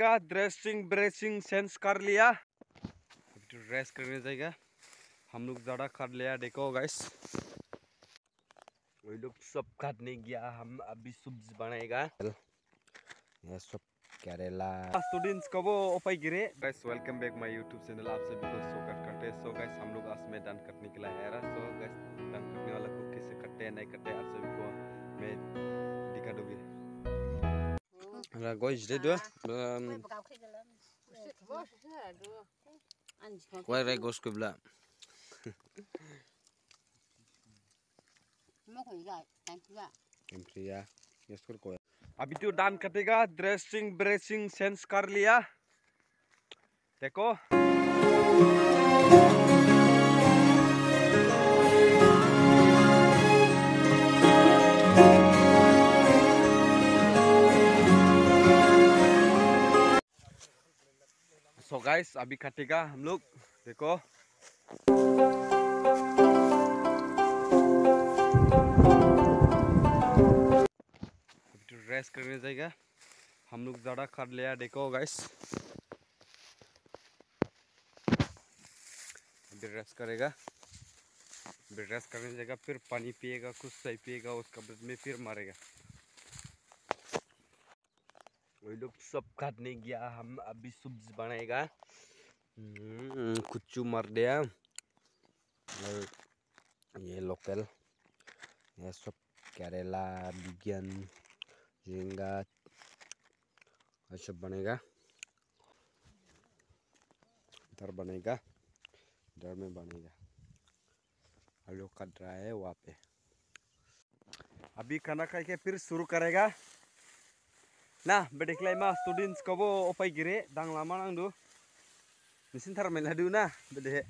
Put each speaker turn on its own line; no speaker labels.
का dressing bracing sense कर लिया। ड्रेस करने जाएगा हम लोग ज़्यादा काट लिया देखो गाइस वही लोग सब काटने गया हम अभी सब्ज़ी बनाएगा ये सब करेला स्टूडेंट्स को वो उपाय गिरे। Guys welcome back my YouTube channel आप सभी को स्वागत करते हैं सो गाइस हम लोग आज में डांस करने के लिए आया रहा सो गाइस डांस करने वाला को कैसे करते हैं नहीं करते आप सभी को मैं गाइस दे दो Quay ra gos kubla. Empria. Yes कर कोई. अभी तो डान कटेगा ड्रेसिंग ब्रेसिंग सेंस कर लिया देखो गाइस अभी कटेगा हम लोग देखो तो रेस करने जाएगा। हम लोग ज़्यादा काट लिया देखो गाइस अभी रेस करेगा। अभी रेस करने जाएगा, फिर पानी पिएगा, कुछ सही पिएगा, उसका बाद में फिर मारेगा। वही लोग सब काटने गया, हम अभी सब्ज़ी बनाएगा कुचू मार दिया और ये लोकल, ये सब करेला बिगन झींगा, ये सब बनेगा। इधर बनेगा, इधर में बनेगा। आलू कट रहा है वहाँ पे। अभी खाना खा के फिर शुरू करेगा। ना bedeklah mah students kobo opai gire dang lama nang du. Mesin tar meladu na bede